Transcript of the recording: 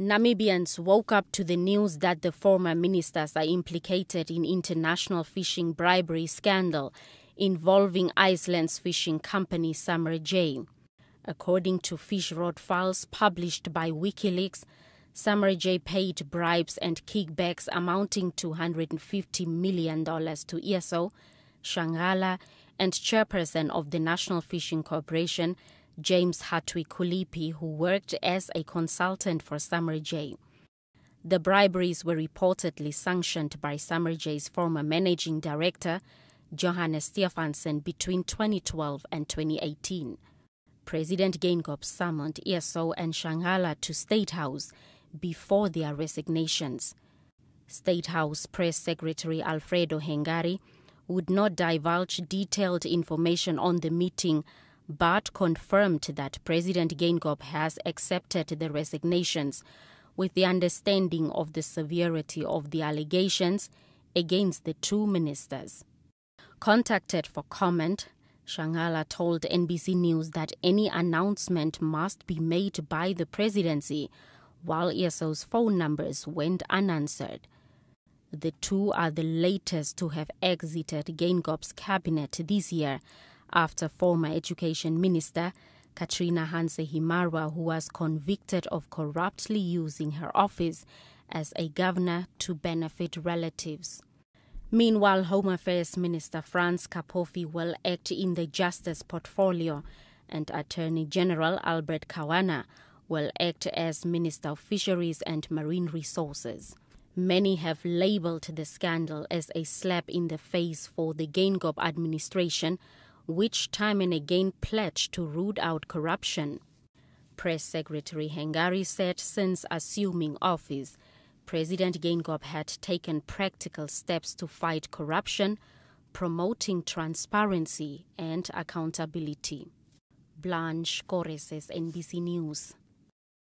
Namibians woke up to the news that the former ministers are implicated in international fishing bribery scandal involving Iceland's fishing company Samherji. According to Fishrot Files published by WikiLeaks, Samherji paid bribes and kickbacks amounting to $150 million to Esau, Shanghala, and chairperson of the National Fishing Corporation, James Hatuikulipi, who worked as a consultant for Samherji. The briberies were reportedly sanctioned by Samherji's former managing director, Johannes Stefansson, between 2012 and 2018. President Geingob summoned Esau and Shanghala to State House before their resignations. State House Press Secretary Alfredo Hengari would not divulge detailed information on the meeting but confirmed that President Geingob has accepted the resignations with the understanding of the severity of the allegations against the two ministers. Contacted for comment, Shanghala told NBC News that any announcement must be made by the presidency, while Esau's phone numbers went unanswered. The two are the latest to have exited Geingob's cabinet this year after former Education Minister Katrina Hanse-Himarwa, who was convicted of corruptly using her office as a governor to benefit relatives. Meanwhile, Home Affairs Minister Frans Kapofi will act in the Justice portfolio, and Attorney General Albert Kawana will act as Minister of Fisheries and Marine Resources. Many have labeled the scandal as a slap in the face for the Geingob administration, which time and again pledged to root out corruption. Press Secretary Hengari said since assuming office, President Geingob had taken practical steps to fight corruption, promoting transparency and accountability. Blanche Correses, NBC News.